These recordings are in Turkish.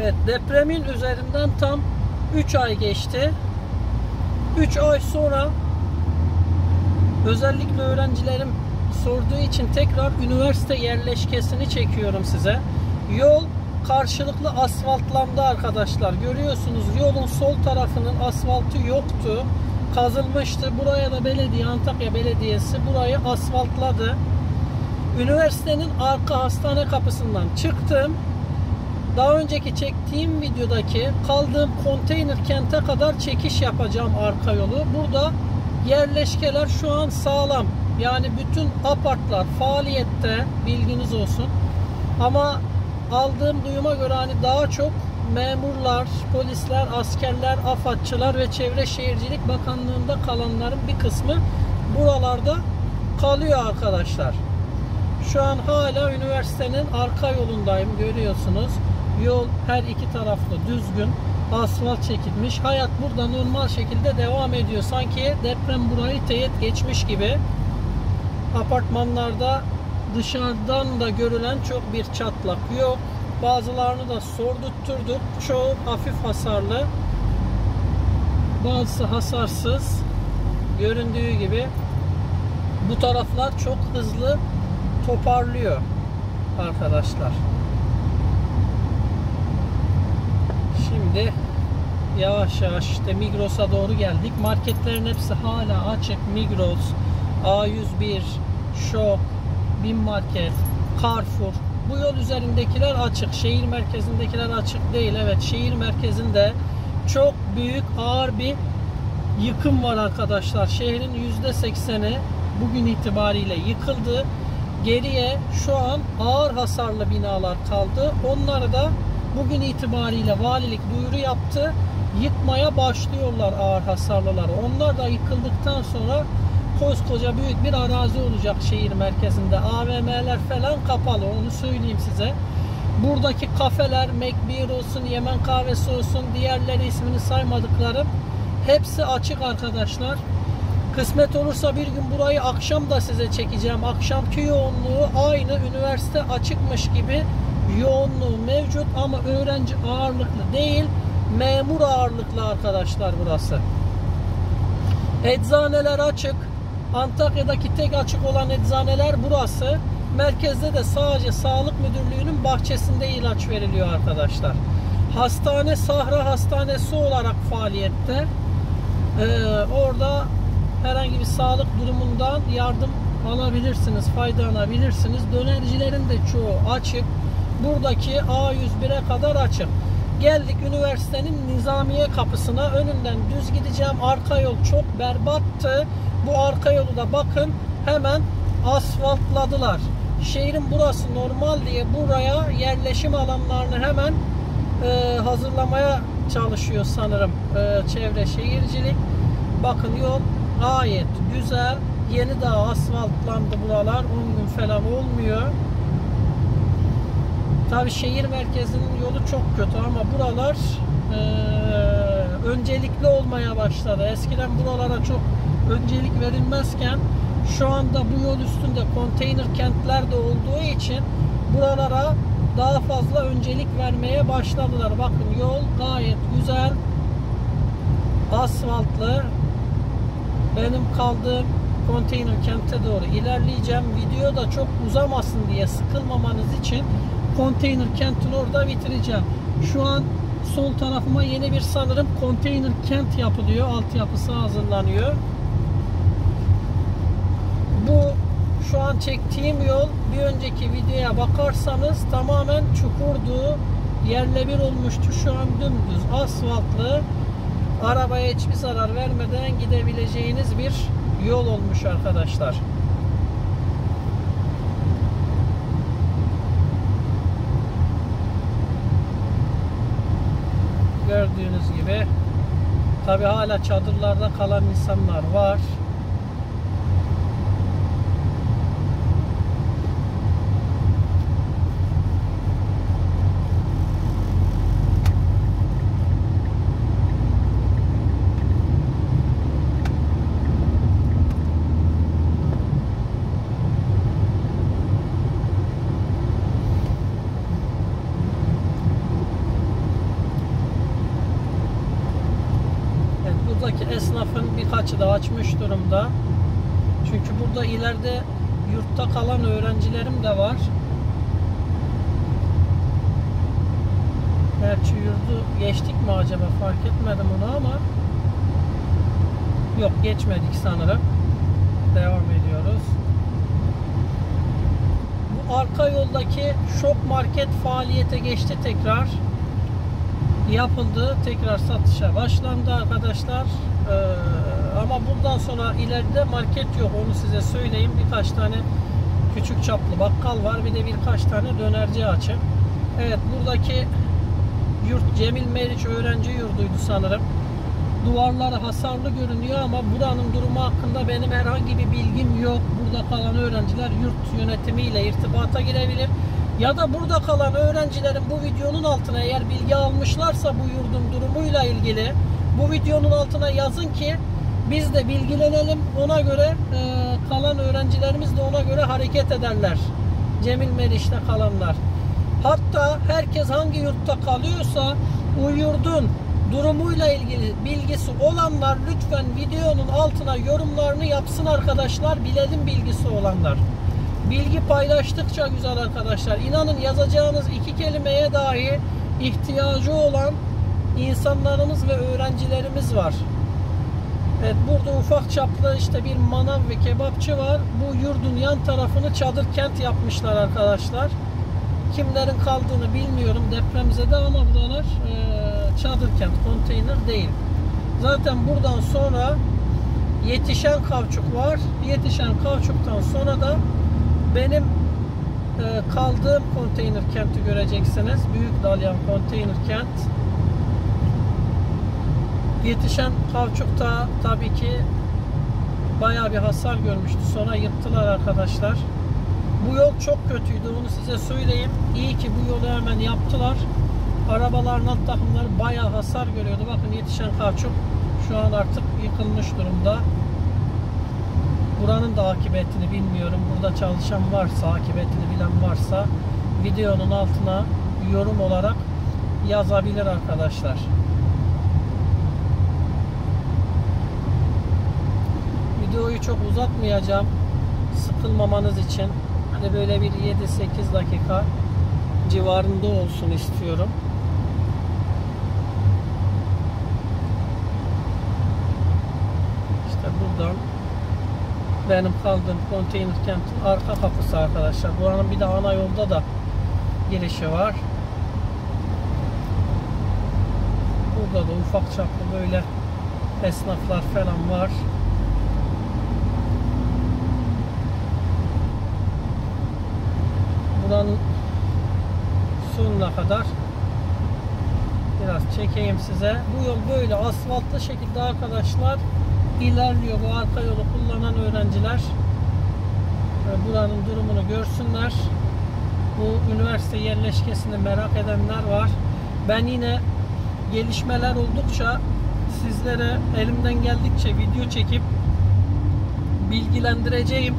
Evet depremin üzerinden tam 3 ay geçti. 3 ay sonra özellikle öğrencilerim sorduğu için tekrar üniversite yerleşkesini çekiyorum size. Yol karşılıklı asfaltlandı arkadaşlar. Görüyorsunuz yolun sol tarafının asfaltı yoktu. Kazılmıştı. Buraya da belediye, Antakya Belediyesi burayı asfaltladı. Üniversitenin arka hastane kapısından çıktım. Daha önceki çektiğim videodaki kaldığım konteyner kente kadar çekiş yapacağım arka yolu. Burada yerleşkeler şu an sağlam. Yani bütün apartlar faaliyette bilginiz olsun. Ama aldığım duyuma göre hani daha çok memurlar, polisler, askerler, afatçılar ve Çevre Şehircilik Bakanlığı'nda kalanların bir kısmı buralarda kalıyor arkadaşlar. Şu an hala üniversitenin arka yolundayım görüyorsunuz. Yol her iki taraflı düzgün. Asfalt çekilmiş. Hayat burada normal şekilde devam ediyor. Sanki deprem burayı teyit geçmiş gibi. Apartmanlarda dışarıdan da görülen çok bir çatlak yok. Bazılarını da sordurtturduk. Çoğu hafif hasarlı. Bazısı hasarsız. Göründüğü gibi bu taraflar çok hızlı toparlıyor arkadaşlar. Şimdi yavaş yavaş işte Migros'a doğru geldik. Marketlerin hepsi hala açık. Migros, A101, Shop, Bin Market, Carrefour. Bu yol üzerindekiler açık. Şehir merkezindekiler açık değil. Evet şehir merkezinde çok büyük ağır bir yıkım var arkadaşlar. Şehrin %80'i bugün itibariyle yıkıldı. Geriye şu an ağır hasarlı binalar kaldı. Onları da bugün itibariyle valilik duyuru yaptı. Yıkmaya başlıyorlar ağır hasarlıları. Onlar da yıkıldıktan sonra koskoca büyük bir arazi olacak şehir merkezinde. AVM'ler falan kapalı onu söyleyeyim size. Buradaki kafeler, McBeer olsun, Yemen kahvesi olsun, diğerleri ismini saymadıklarım hepsi açık arkadaşlar. Kısmet olursa bir gün burayı akşam da size çekeceğim. Akşamki yoğunluğu aynı üniversite açıkmış gibi yoğunluğu mevcut ama öğrenci ağırlıklı değil memur ağırlıklı arkadaşlar burası. Eczaneler açık. Antakya'daki tek açık olan eczaneler burası. Merkezde de sadece Sağlık Müdürlüğü'nün bahçesinde ilaç veriliyor arkadaşlar. Hastane Sahra Hastanesi olarak faaliyette. Ee, orada herhangi bir sağlık durumundan yardım alabilirsiniz, faydalanabilirsiniz. Dönercilerin de çoğu açık. Buradaki A101'e kadar açık. Geldik üniversitenin nizamiye kapısına. Önünden düz gideceğim. Arka yol çok berbattı. Bu arka yolu da bakın hemen asfaltladılar. Şehrin burası normal diye buraya yerleşim alanlarını hemen e, hazırlamaya çalışıyor sanırım e, çevre şehircilik. Bakın yol gayet güzel. Yeni daha asfaltlandı buralar. 10 gün falan olmuyor. Tabi şehir merkezinin yolu çok kötü ama buralar e, öncelikli olmaya başladı. Eskiden buralara çok öncelik verilmezken şu anda bu yol üstünde konteyner kentler de olduğu için buralara daha fazla öncelik vermeye başladılar. Bakın yol gayet güzel. Asfaltlı. Benim kaldığım konteyner kente doğru ilerleyeceğim. Video da çok uzamasın diye sıkılmamanız için konteyner kentin orada bitireceğim. Şu an sol tarafıma yeni bir sanırım konteyner kent yapılıyor. Altyapısı hazırlanıyor. Bu şu an çektiğim yol bir önceki videoya bakarsanız tamamen çukurdu. Yerle bir olmuştu. Şu an dümdüz asfaltlı. Arabaya hiçbir zarar vermeden gidebileceğiniz bir yol olmuş arkadaşlar. Gördüğünüz gibi tabi hala çadırlarda kalan insanlar var. Birkaçı da açmış durumda. Çünkü burada ileride yurtta kalan öğrencilerim de var. Gerçi yurdu geçtik mi acaba fark etmedim onu ama yok geçmedik sanırım. Devam ediyoruz. Bu arka yoldaki şok market faaliyete geçti tekrar. Yapıldı. Tekrar satışa başlandı arkadaşlar. Ee, ama bundan sonra ileride market yok. Onu size söyleyeyim. Birkaç tane küçük çaplı bakkal var. Bir de birkaç tane dönerci açık. Evet buradaki yurt Cemil Meriç öğrenci yurduydu sanırım. Duvarları hasarlı görünüyor ama buranın durumu hakkında benim herhangi bir bilgim yok. Burada kalan öğrenciler yurt yönetimiyle irtibata girebilir. Ya da burada kalan öğrencilerin bu videonun altına eğer bilgi almışlarsa bu yurdun durumuyla ilgili bu videonun altına yazın ki biz de bilgilenelim. Ona göre e, kalan öğrencilerimiz de ona göre hareket ederler. Cemil Meriç'te kalanlar. Hatta herkes hangi yurtta kalıyorsa o yurdun durumuyla ilgili bilgisi olanlar lütfen videonun altına yorumlarını yapsın arkadaşlar. Bilelim bilgisi olanlar. Bilgi paylaştıkça güzel arkadaşlar. İnanın yazacağınız iki kelimeye dahi ihtiyacı olan insanlarımız ve öğrencilerimiz var. Evet burada ufak çaplı işte bir manav ve kebapçı var. Bu yurdun yan tarafını çadır kent yapmışlar arkadaşlar. Kimlerin kaldığını bilmiyorum depremzede ama buralar e, çadır kent, konteyner değil. Zaten buradan sonra yetişen kavçuk var. Yetişen kavçuktan sonra da benim e, kaldığım konteyner kenti göreceksiniz. Büyük Dalyan konteyner kent. Yetişen kavçukta tabii ki bayağı bir hasar görmüştü. Sonra yıktılar arkadaşlar. Bu yol çok kötüydü onu size söyleyeyim. İyi ki bu yolu hemen yaptılar. Arabaların alt takımları bayağı hasar görüyordu. Bakın yetişen kavçuk şu an artık yıkılmış durumda. Buranın da akıbetini bilmiyorum. Burada çalışan varsa, akıbetini bilen varsa videonun altına yorum olarak yazabilir arkadaşlar. Videoyu çok uzatmayacağım. Sıkılmamanız için. Hani böyle bir 7-8 dakika civarında olsun istiyorum. İşte buradan benim kaldığım konteyner kentin arka kapısı arkadaşlar. Buranın bir de ana yolda da girişi var. Burada da ufak çaplı böyle esnaflar falan var. Buranın sonuna kadar biraz çekeyim size. Bu yol böyle asfaltlı şekilde arkadaşlar ilerliyor. Bu arka yolu kullanan öğrenciler e, buranın durumunu görsünler. Bu üniversite yerleşkesini merak edenler var. Ben yine gelişmeler oldukça sizlere elimden geldikçe video çekip bilgilendireceğim.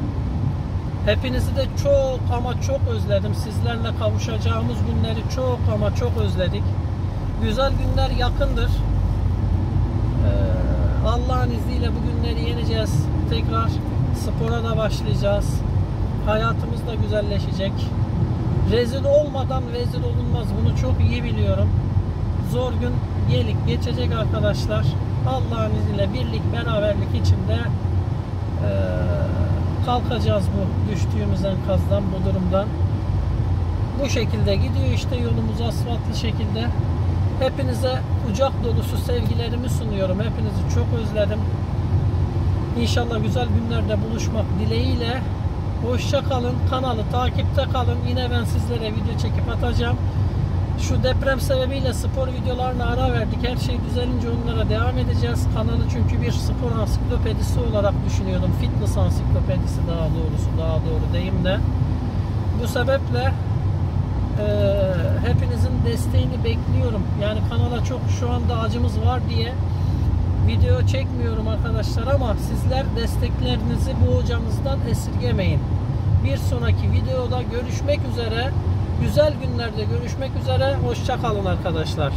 Hepinizi de çok ama çok özledim. Sizlerle kavuşacağımız günleri çok ama çok özledik. Güzel günler yakındır. Ee, Allah'ın izniyle bu günleri yeneceğiz. Tekrar spora da başlayacağız. Hayatımız da güzelleşecek. Rezil olmadan rezil olunmaz. Bunu çok iyi biliyorum. Zor gün gelip geçecek arkadaşlar. Allah'ın izniyle birlik, beraberlik içinde eee kalkacağız bu düştüğümüz enkazdan, bu durumdan. Bu şekilde gidiyor işte yolumuz asfaltlı şekilde. Hepinize kucak dolusu sevgilerimi sunuyorum. Hepinizi çok özledim. İnşallah güzel günlerde buluşmak dileğiyle. Hoşça kalın. Kanalı takipte kalın. Yine ben sizlere video çekip atacağım. Şu deprem sebebiyle spor videolarına ara verdik. Her şey düzelince onlara devam edeceğiz. Kanalı çünkü bir spor ansiklopedisi olarak düşünüyordum. Fitness ansiklopedisi daha doğrusu, daha doğru deyim de. Bu sebeple desteğini bekliyorum. Yani kanala çok şu anda acımız var diye video çekmiyorum arkadaşlar ama sizler desteklerinizi bu hocamızdan esirgemeyin. Bir sonraki videoda görüşmek üzere. Güzel günlerde görüşmek üzere. Hoşça kalın arkadaşlar.